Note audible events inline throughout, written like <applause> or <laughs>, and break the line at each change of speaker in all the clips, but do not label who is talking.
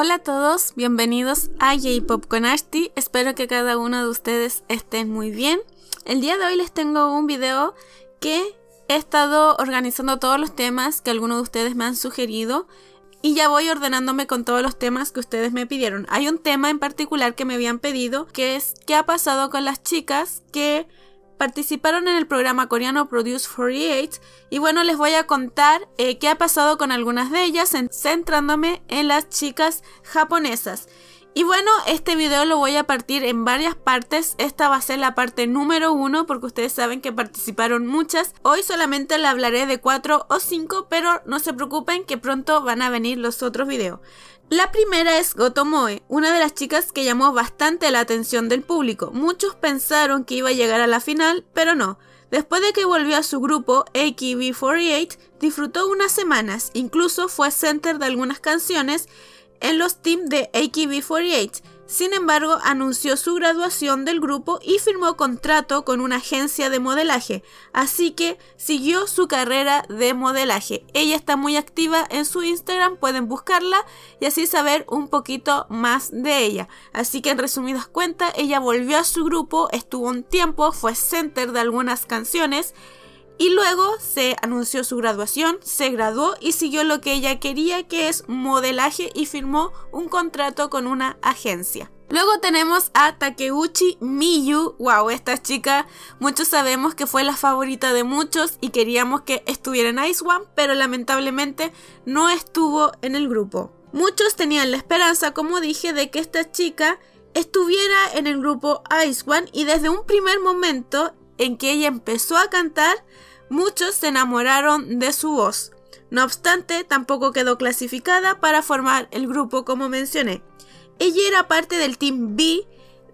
Hola a todos, bienvenidos a J-Pop con Ashti. Espero que cada uno de ustedes estén muy bien. El día de hoy les tengo un video que he estado organizando todos los temas que algunos de ustedes me han sugerido y ya voy ordenándome con todos los temas que ustedes me pidieron. Hay un tema en particular que me habían pedido que es qué ha pasado con las chicas que participaron en el programa coreano Produce 48 y bueno les voy a contar eh, qué ha pasado con algunas de ellas centrándome en las chicas japonesas. Y bueno, este video lo voy a partir en varias partes. Esta va a ser la parte número uno porque ustedes saben que participaron muchas. Hoy solamente le hablaré de cuatro o cinco, pero no se preocupen que pronto van a venir los otros videos. La primera es Gotomoe, una de las chicas que llamó bastante la atención del público. Muchos pensaron que iba a llegar a la final, pero no. Después de que volvió a su grupo, AKB48 disfrutó unas semanas, incluso fue center de algunas canciones en los teams de AKB48 sin embargo, anunció su graduación del grupo y firmó contrato con una agencia de modelaje, así que siguió su carrera de modelaje. Ella está muy activa en su Instagram, pueden buscarla y así saber un poquito más de ella. Así que en resumidas cuentas, ella volvió a su grupo, estuvo un tiempo, fue center de algunas canciones y luego se anunció su graduación, se graduó y siguió lo que ella quería, que es modelaje y firmó un contrato con una agencia. Luego tenemos a Takeuchi Miyu. Wow, esta chica, muchos sabemos que fue la favorita de muchos y queríamos que estuviera en Ice One, pero lamentablemente no estuvo en el grupo. Muchos tenían la esperanza, como dije, de que esta chica estuviera en el grupo Ice One y desde un primer momento en que ella empezó a cantar, Muchos se enamoraron de su voz. No obstante, tampoco quedó clasificada para formar el grupo como mencioné. Ella era parte del Team B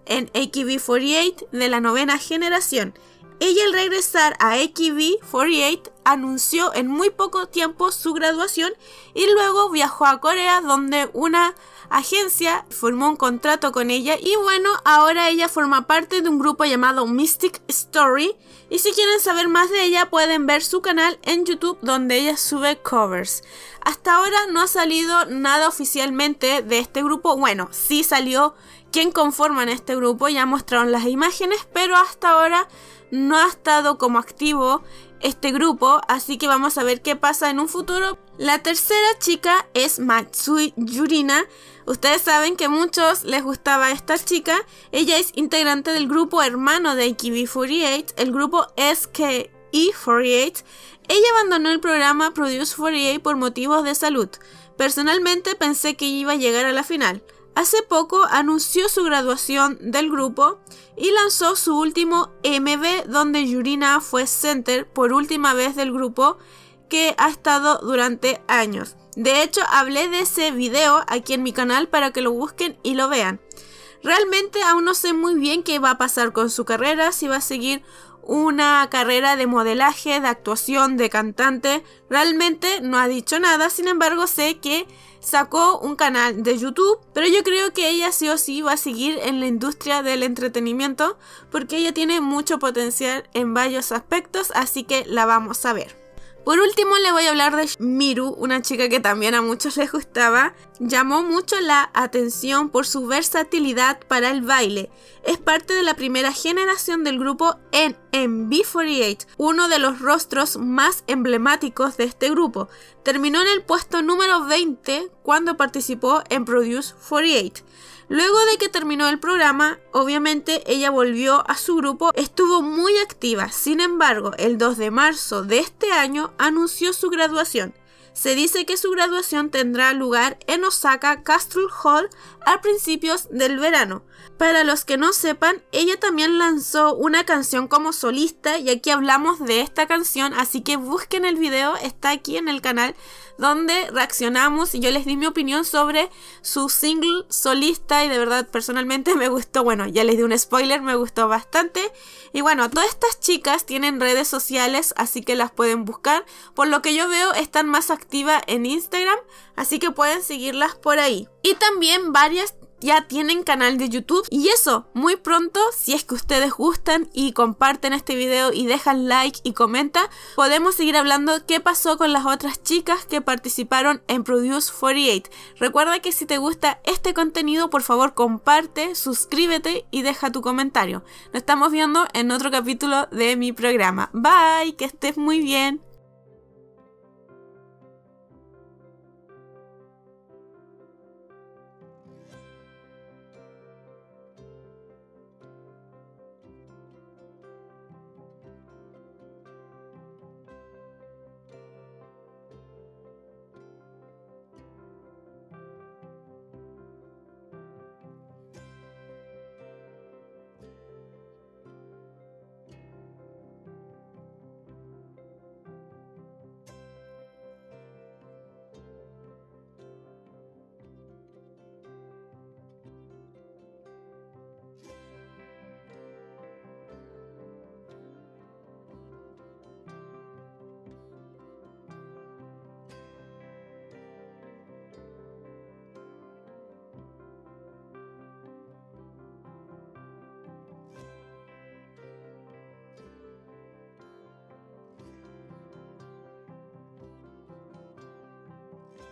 en AKB48 de la novena generación. Ella al regresar a AKB48 anunció en muy poco tiempo su graduación y luego viajó a Corea donde una agencia formó un contrato con ella. Y bueno, ahora ella forma parte de un grupo llamado Mystic Story. Y si quieren saber más de ella pueden ver su canal en YouTube donde ella sube covers. Hasta ahora no ha salido nada oficialmente de este grupo, bueno, sí salió quien conforman este grupo, ya mostraron las imágenes, pero hasta ahora no ha estado como activo este grupo, así que vamos a ver qué pasa en un futuro. La tercera chica es Matsui Yurina. Ustedes saben que a muchos les gustaba esta chica. Ella es integrante del grupo hermano de AKB48, el grupo SKE48. Ella abandonó el programa Produce 48 por motivos de salud. Personalmente pensé que iba a llegar a la final. Hace poco anunció su graduación del grupo y lanzó su último MV donde Yurina fue center por última vez del grupo que ha estado durante años. De hecho, hablé de ese video aquí en mi canal para que lo busquen y lo vean. Realmente aún no sé muy bien qué va a pasar con su carrera, si va a seguir una carrera de modelaje, de actuación, de cantante. Realmente no ha dicho nada, sin embargo sé que sacó un canal de YouTube, pero yo creo que ella sí o sí va a seguir en la industria del entretenimiento porque ella tiene mucho potencial en varios aspectos, así que la vamos a ver. Por último le voy a hablar de Miru, una chica que también a muchos les gustaba. Llamó mucho la atención por su versatilidad para el baile. Es parte de la primera generación del grupo en MB48, uno de los rostros más emblemáticos de este grupo. Terminó en el puesto número 20 cuando participó en Produce 48. Luego de que terminó el programa, obviamente ella volvió a su grupo, estuvo muy activa, sin embargo, el 2 de marzo de este año anunció su graduación. Se dice que su graduación tendrá lugar en Osaka Castle Hall a principios del verano. Para los que no sepan, ella también lanzó una canción como solista y aquí hablamos de esta canción, así que busquen el video, está aquí en el canal donde reaccionamos y yo les di mi opinión sobre su single solista y de verdad personalmente <laughs> me gustó, bueno, ya les di un spoiler, me gustó bastante. Y bueno, todas estas chicas tienen redes sociales, así que las pueden buscar. Por lo que yo veo, están más activas en Instagram, así que pueden seguirlas por ahí. Y también varias ya tienen canal de YouTube. Y eso, muy pronto, si es que ustedes gustan y comparten este video y dejan like y comenta, podemos seguir hablando qué pasó con las otras chicas que participaron en Produce 48. Recuerda que si te gusta este contenido, por favor comparte, suscríbete y deja tu comentario. Nos estamos viendo en otro capítulo de mi programa. Bye, que estés muy bien.